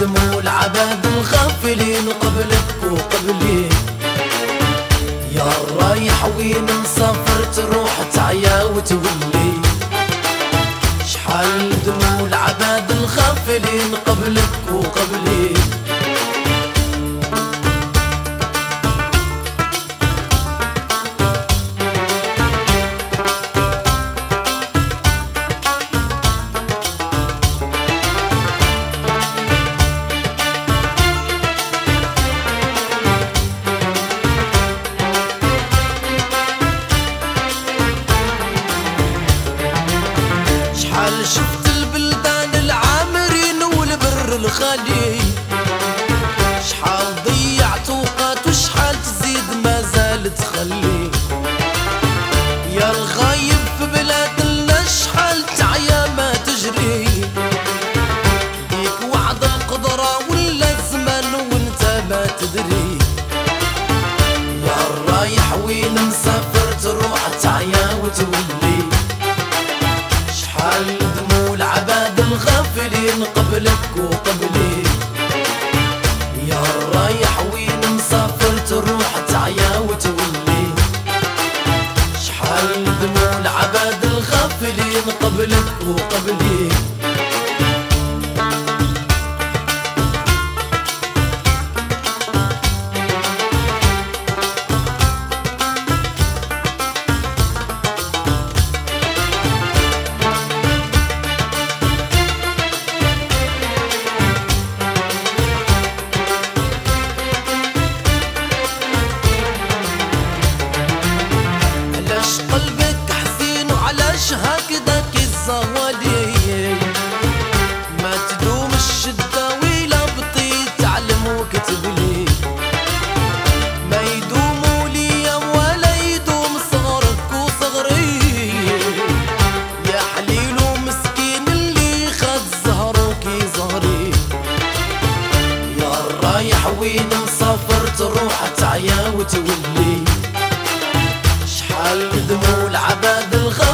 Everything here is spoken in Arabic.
دمو العباد الغافلين قبلك وقبلي. يا رايح وين مسافر تروح تعيا وتولي. الخالي شحال ضيعت اوقات وشحال تزيد ما زال تخلي. يا الغايب في بلادنا شحال تعيا ما تجري. ديك وعد القدرة ولا الزمان وانت ما تدري. يا الرايح وين مسافر تروح تعيا وتولي. الغافلين قبلك وقبلي. ما تدوم الشدة تعلم ما يدوم ليا ولا يدوم صغرك وصغري يا اللي خد زهرك زهري يا رايح وين تعيا وتولي. شحال دمو العباد الغافلين